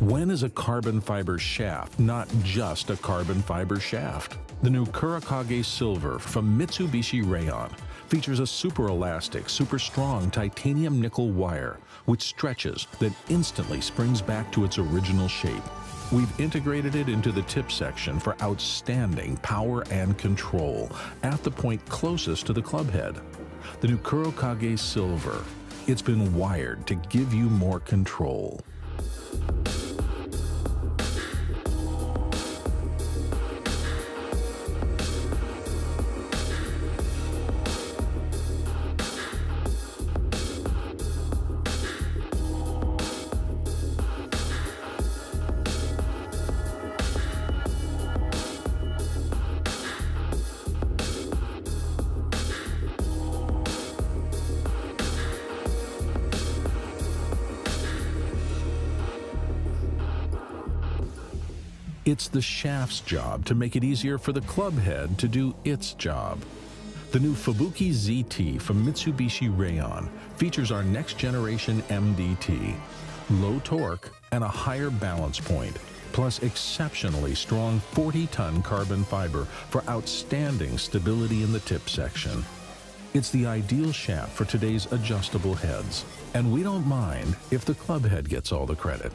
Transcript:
When is a carbon fiber shaft not just a carbon fiber shaft? The new Kurokage Silver from Mitsubishi Rayon features a super elastic, super strong titanium nickel wire which stretches, then instantly springs back to its original shape. We've integrated it into the tip section for outstanding power and control at the point closest to the club head. The new Kurokage Silver. It's been wired to give you more control. It's the shaft's job to make it easier for the club head to do its job. The new Fubuki ZT from Mitsubishi Rayon features our next generation MDT, low torque, and a higher balance point, plus exceptionally strong 40-ton carbon fiber for outstanding stability in the tip section. It's the ideal shaft for today's adjustable heads, and we don't mind if the club head gets all the credit.